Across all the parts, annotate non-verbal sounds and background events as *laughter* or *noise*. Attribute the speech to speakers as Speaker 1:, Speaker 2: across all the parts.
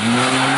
Speaker 1: Jesus,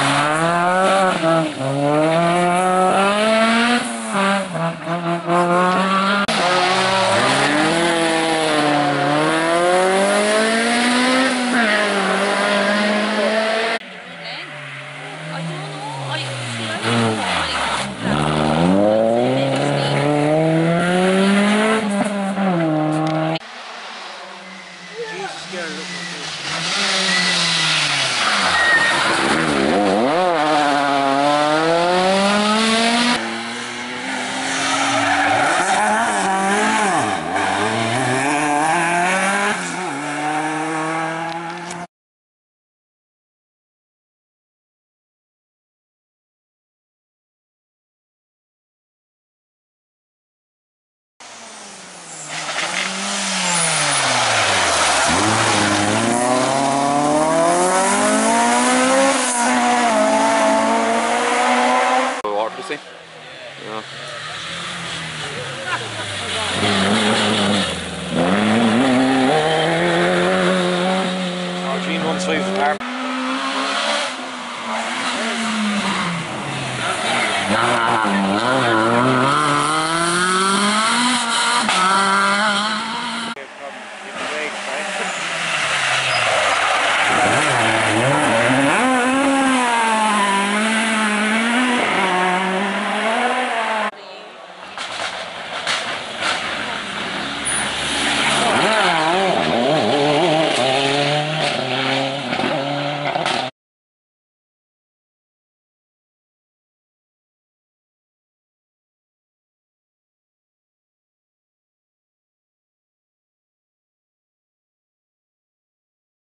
Speaker 2: Yeah. *laughs*
Speaker 1: Gene one arm.
Speaker 2: Ah.